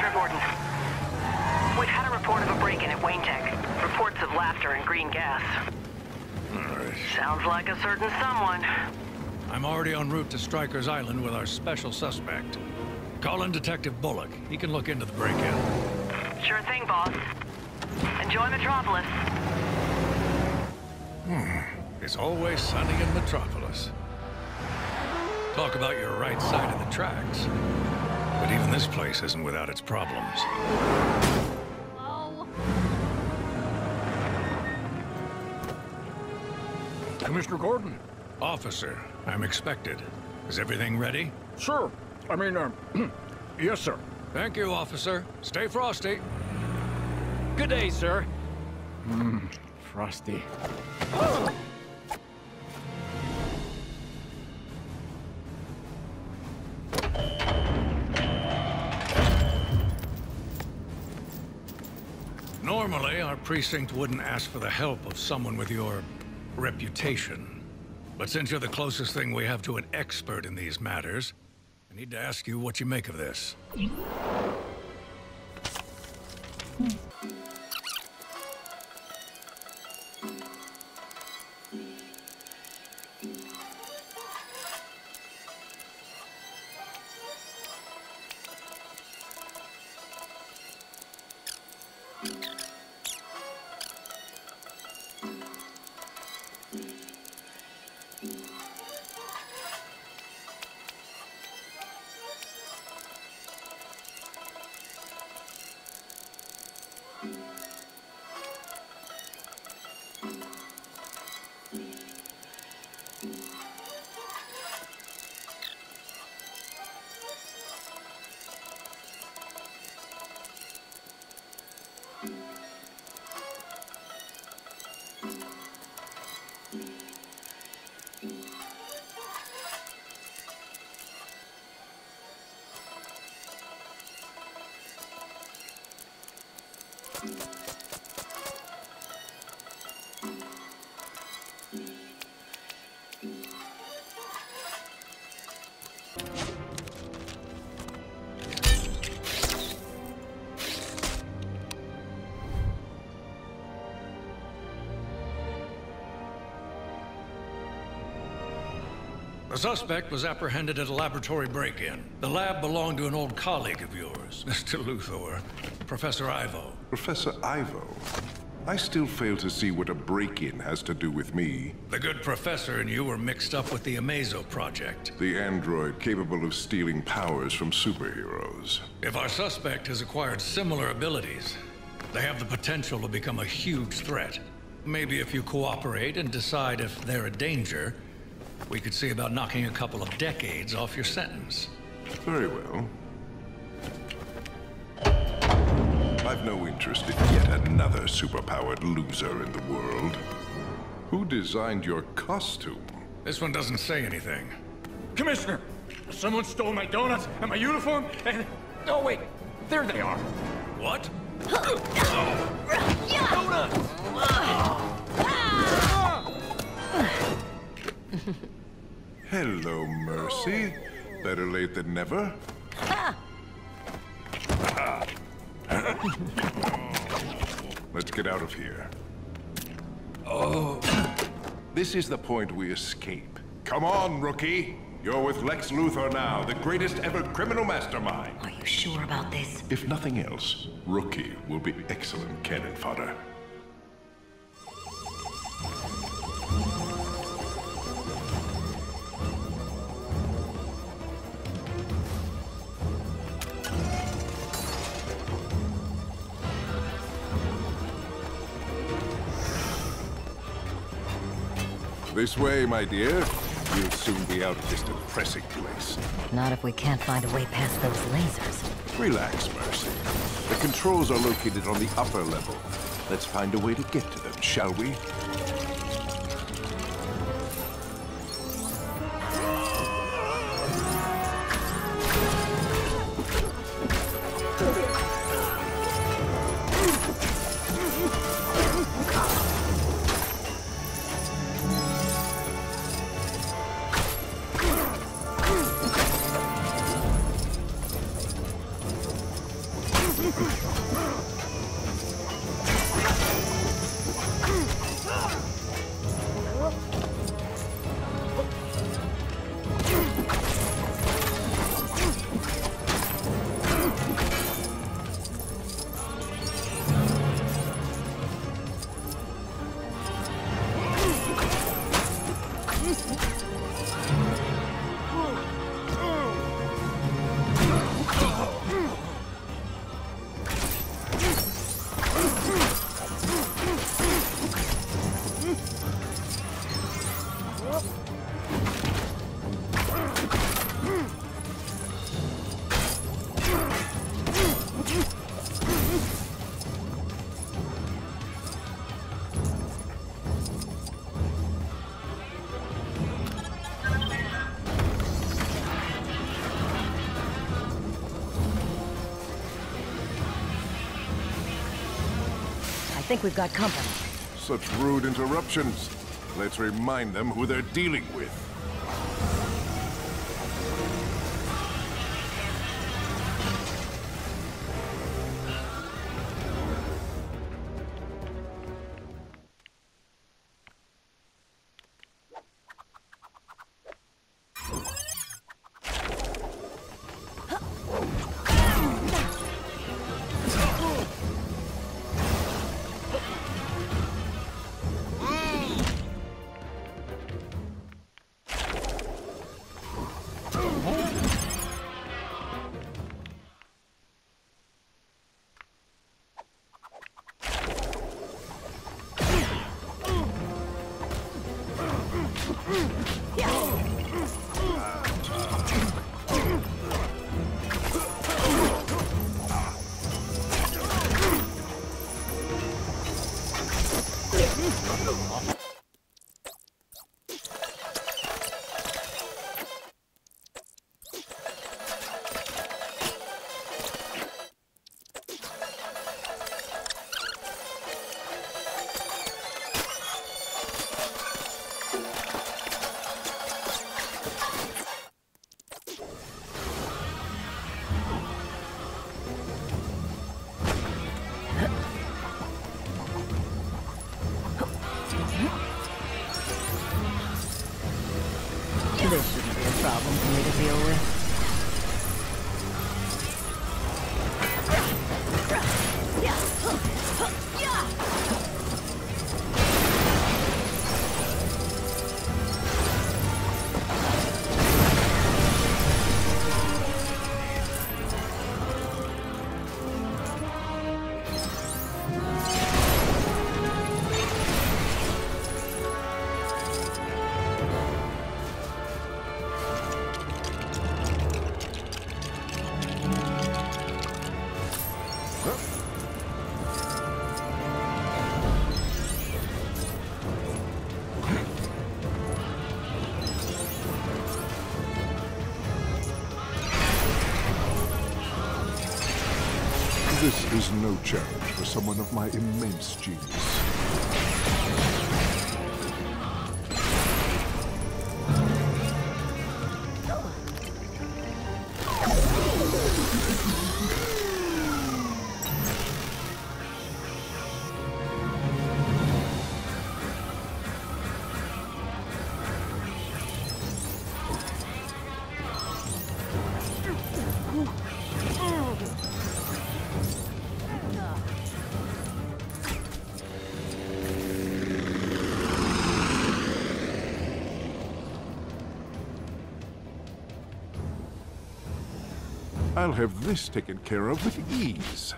Commissioner Gordon. We've had a report of a break-in at Wayne Tech. Reports of laughter and green gas. Sounds like a certain someone. I'm already en route to Stryker's Island with our special suspect. Call in Detective Bullock. He can look into the break-in. Sure thing, boss. Enjoy Metropolis. Hmm. It's always sunny in Metropolis. Talk about your right side of the tracks. But even this place isn't without its problems. Commissioner Gordon? Officer, I'm expected. Is everything ready? Sure. I mean, uh, yes, sir. Thank you, officer. Stay frosty. Good day, sir. Mmm, frosty. Normally, our precinct wouldn't ask for the help of someone with your reputation. But since you're the closest thing we have to an expert in these matters, I need to ask you what you make of this. The suspect was apprehended at a laboratory break-in. The lab belonged to an old colleague of yours, Mr. Luthor, Professor Ivo. Professor Ivo, I still fail to see what a break-in has to do with me. The good professor and you were mixed up with the Amazo project. The android capable of stealing powers from superheroes. If our suspect has acquired similar abilities, they have the potential to become a huge threat. Maybe if you cooperate and decide if they're a danger, we could see about knocking a couple of decades off your sentence. Very well. I've no interest in yet another superpowered loser in the world. Who designed your costume? This one doesn't say anything. Commissioner! Someone stole my donuts and my uniform and... Oh, wait. There they are. What? Donuts! Ah! Hello, Mercy. Better late than never. Let's get out of here. Oh. This is the point we escape. Come on, rookie. You're with Lex Luthor now, the greatest ever criminal mastermind. Are you sure about this? If nothing else, Rookie will be excellent cannon fodder. This way, my dear. You'll soon be out of this depressing place. Not if we can't find a way past those lasers. Relax, Mercy. The controls are located on the upper level. Let's find a way to get to them, shall we? I think we've got company. Such rude interruptions. Let's remind them who they're dealing with. Oh, This is no challenge for someone of my immense genius. I'll have this taken care of with ease.